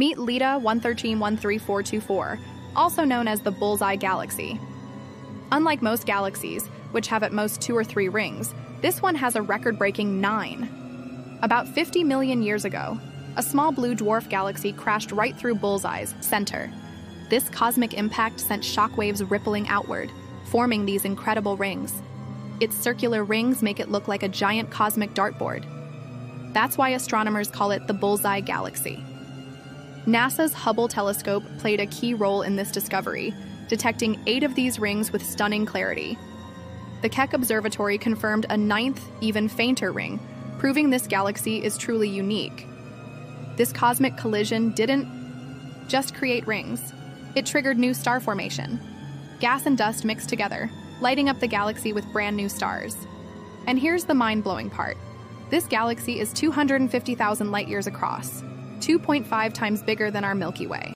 Meet LEDA 113-13424, also known as the Bullseye Galaxy. Unlike most galaxies, which have at most two or three rings, this one has a record breaking nine. About 50 million years ago, a small blue dwarf galaxy crashed right through Bullseye's center. This cosmic impact sent shockwaves rippling outward, forming these incredible rings. Its circular rings make it look like a giant cosmic dartboard. That's why astronomers call it the Bullseye Galaxy. NASA's Hubble telescope played a key role in this discovery, detecting eight of these rings with stunning clarity. The Keck Observatory confirmed a ninth, even fainter ring, proving this galaxy is truly unique. This cosmic collision didn't just create rings, it triggered new star formation. Gas and dust mixed together, lighting up the galaxy with brand new stars. And here's the mind blowing part this galaxy is 250,000 light years across, 2.5 times bigger than our Milky Way.